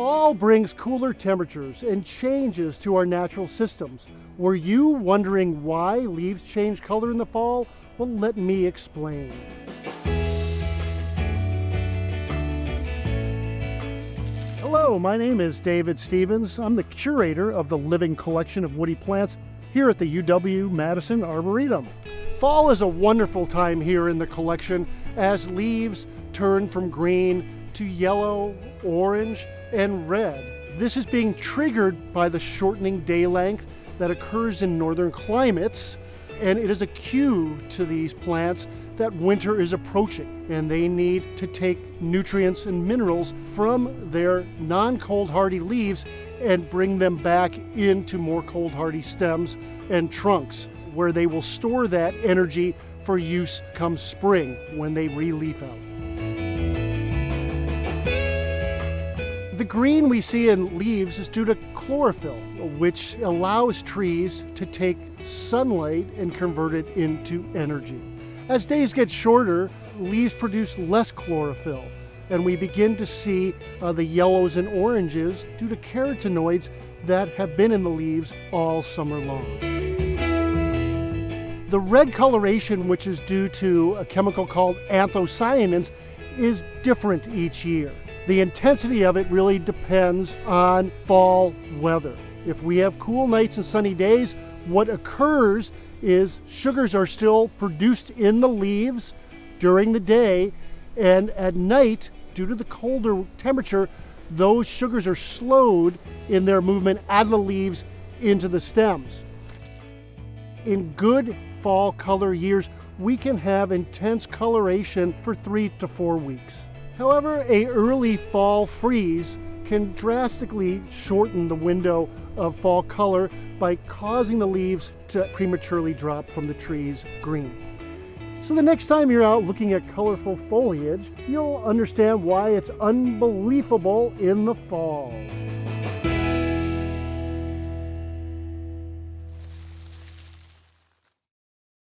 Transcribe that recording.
Fall brings cooler temperatures and changes to our natural systems. Were you wondering why leaves change color in the fall? Well, let me explain. Hello, my name is David Stevens. I'm the curator of the Living Collection of Woody Plants here at the UW Madison Arboretum. Fall is a wonderful time here in the collection as leaves turn from green to yellow, orange, and red. This is being triggered by the shortening day length that occurs in northern climates and it is a cue to these plants that winter is approaching and they need to take nutrients and minerals from their non-cold hardy leaves and bring them back into more cold hardy stems and trunks where they will store that energy for use come spring when they re-leaf out. The green we see in leaves is due to chlorophyll, which allows trees to take sunlight and convert it into energy. As days get shorter, leaves produce less chlorophyll, and we begin to see uh, the yellows and oranges due to carotenoids that have been in the leaves all summer long. The red coloration, which is due to a chemical called anthocyanins, is different each year. The intensity of it really depends on fall weather. If we have cool nights and sunny days, what occurs is sugars are still produced in the leaves during the day, and at night, due to the colder temperature, those sugars are slowed in their movement out of the leaves into the stems. In good fall color years, we can have intense coloration for three to four weeks. However, a early fall freeze can drastically shorten the window of fall color by causing the leaves to prematurely drop from the tree's green. So the next time you're out looking at colorful foliage, you'll understand why it's unbelievable in the fall.